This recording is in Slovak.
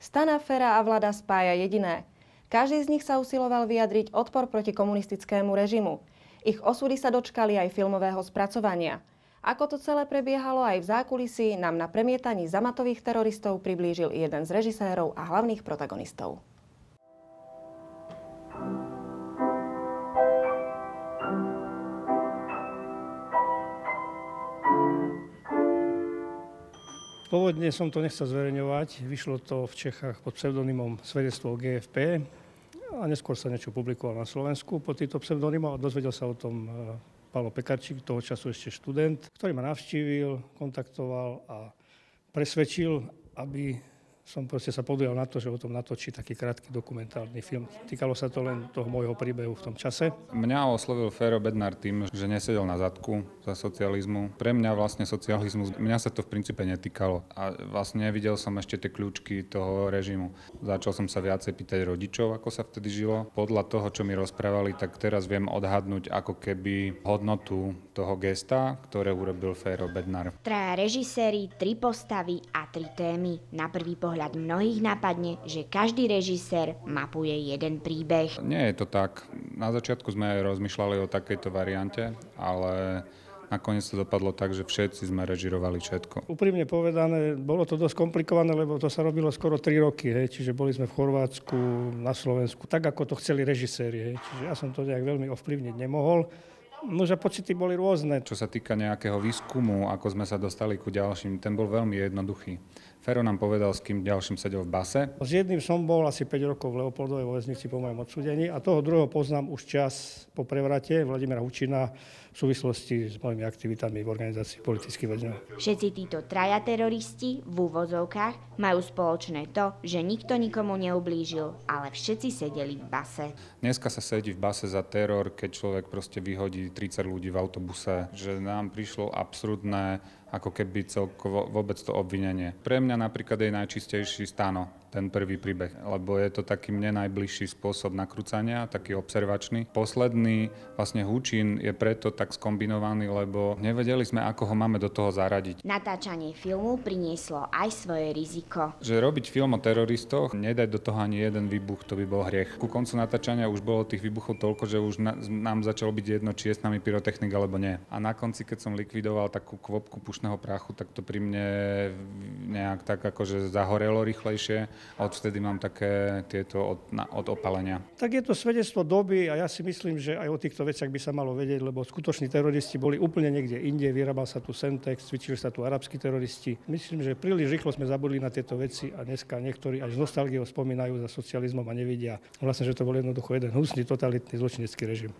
Stana, Fera a Vlada spája jediné. Každý z nich sa usiloval vyjadriť odpor proti komunistickému režimu. Ich osudy sa dočkali aj filmového spracovania. Ako to celé prebiehalo aj v zákulisí, nám na premietaní zamatových teroristov priblížil jeden z režisérov a hlavných protagonistov. Pôvodne som to nechcel zverejňovať, vyšlo to v Čechách pod pseudonymom Svedectvo GFP a neskôr sa niečo publikoval na Slovensku pod týmto pseudonymom a dozvedel sa o tom e, Paolo Pekarčík, toho času ešte študent, ktorý ma navštívil, kontaktoval a presvedčil, aby som proste sa podujal na to, že o tom natočí taký krátky dokumentárny film. Týkalo sa to len toho môjho príbehu v tom čase. Mňa oslovil Fero Bednar tým, že nesedel na zadku za socializmu. Pre mňa vlastne socializmus, mňa sa to v princípe netýkalo. A vlastne nevidel som ešte tie kľúčky toho režimu. Začal som sa viacej pýtať rodičov, ako sa vtedy žilo. Podľa toho, čo mi rozprávali, tak teraz viem odhadnúť ako keby hodnotu toho gesta, ktoré urobil Fero Bednar. Traja režiséri, tri postavy a tri témy. Na prvý pohľad pohľad mnohých napadne, že každý režisér mapuje jeden príbeh. Nie je to tak. Na začiatku sme aj rozmýšľali o takejto variante, ale nakoniec to dopadlo tak, že všetci sme režirovali všetko. Úprimne povedané, bolo to dosť komplikované, lebo to sa robilo skoro 3 roky, hej, čiže boli sme v Chorvátsku, na Slovensku, tak ako to chceli režiséri. Hej, čiže ja som to nejak veľmi ovplyvniť nemohol. Nože pocity boli rôzne. Čo sa týka nejakého výskumu, ako sme sa dostali ku ďalším, ten bol veľmi jednoduchý. Fero nám povedal, s kým ďalším sedel v base. S jedným som bol asi 5 rokov v Leopoldovej väznici po mojom odsúdení a toho druhého poznám už čas po prevrate Vladimíra Hučina v súvislosti s mojimi aktivitami v organizácii politických väzňov. Všetci títo traja teroristi v úvozovkách majú spoločné to, že nikto nikomu neublížil, ale všetci sedeli v base. Dneska sa sedí v base za teror, keď človek proste vyhodí 30 ľudí v autobuse, že nám prišlo absurdné ako keby celkovo vôbec to obvinenie. Pre mňa napríklad je najčistejší Stano, ten prvý príbeh, lebo je to taký mne najbližší spôsob nakrúcania, taký observačný. Posledný vlastne Hučín je preto tak skombinovaný, lebo nevedeli sme, ako ho máme do toho zaradiť. Natáčanie filmu prinieslo aj svoje riziko. Že robiť film o teroristoch, nedať do toho ani jeden výbuch, to by bol hriech. Ku koncu natáčania už bolo tých výbuchov toľko, že už na, nám začalo byť jedno, či je s nami pyrotechnik alebo nie. A na konci, keď som likvidoval takú kvopku pušného prachu, tak to pri mne nejak tak akože zahorelo rýchlejšie a odvtedy mám také tieto od, na, od opalenia. Tak je to svedectvo doby a ja si myslím, že aj o týchto veciach by sa malo vedieť, lebo skutoční teroristi boli úplne niekde inde, vyrábal sa tu Semtex, cvičili sa tu arabskí teroristi. Myslím, že príliš rýchlo sme zabudli na tieto veci a dneska niektorí až z nostalgiou spomínajú za socializmom a nevidia vlastne, že to bol jednoducho jeden husný totalitný zločinecký režim.